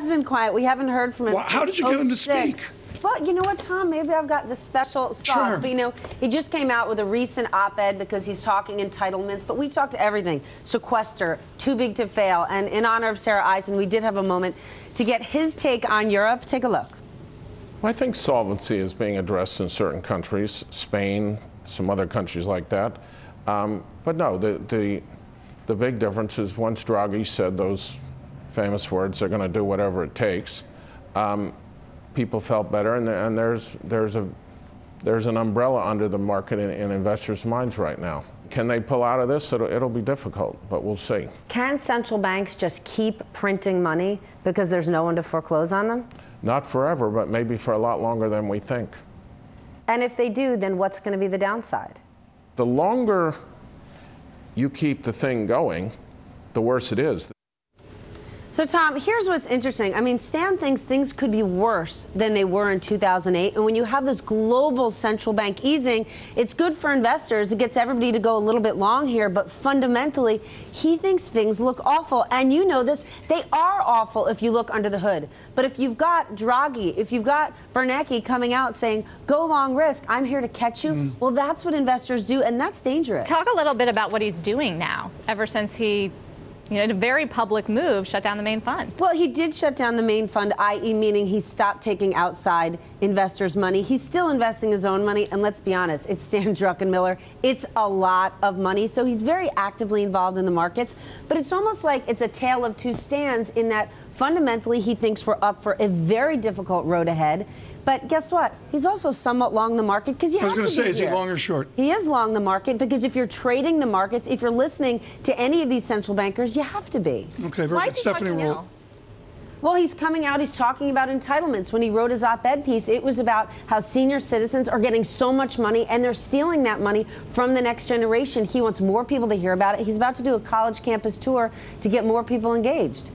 has been quiet. We haven't heard from him. Well, how did you get him to 06. speak? Well, you know what, Tom? Maybe I've got the special sauce. Sure. But you know, he just came out with a recent op-ed because he's talking entitlements. But we talked to everything: sequester, too big to fail. And in honor of Sarah Eisen, we did have a moment to get his take on Europe. Take a look. Well, I think solvency is being addressed in certain countries, Spain, some other countries like that. Um, but no, the, the, the big difference is once Draghi said those famous words, they're going to do whatever it takes, um, people felt better, and, and there's, there's, a, there's an umbrella under the market in, in investors' minds right now. Can they pull out of this? It'll, it'll be difficult, but we'll see. Can central banks just keep printing money because there's no one to foreclose on them? Not forever, but maybe for a lot longer than we think. And if they do, then what's going to be the downside? The longer you keep the thing going, the worse it is. So, Tom, here's what's interesting. I mean, Stan thinks things could be worse than they were in 2008. And when you have this global central bank easing, it's good for investors. It gets everybody to go a little bit long here. But fundamentally, he thinks things look awful. And you know this. They are awful if you look under the hood. But if you've got Draghi, if you've got Bernanke coming out saying, go long risk, I'm here to catch you, mm. well, that's what investors do. And that's dangerous. Talk a little bit about what he's doing now, ever since he you know, a very public move, shut down the main fund. Well, he did shut down the main fund, i.e., meaning he stopped taking outside investors' money. He's still investing his own money, and let's be honest, it's Stan Druckenmiller. It's a lot of money, so he's very actively involved in the markets. But it's almost like it's a tale of two Stans in that fundamentally he thinks we're up for a very difficult road ahead. But guess what? He's also somewhat long the market because you I was going to to say, is he long or short? He is long the market because if you're trading the markets, if you're listening to any of these central bankers, you have to be. Okay, very Why good. is he Stephanie now? Well, he's coming out, he's talking about entitlements. When he wrote his op ed piece, it was about how senior citizens are getting so much money and they're stealing that money from the next generation. He wants more people to hear about it. He's about to do a college campus tour to get more people engaged.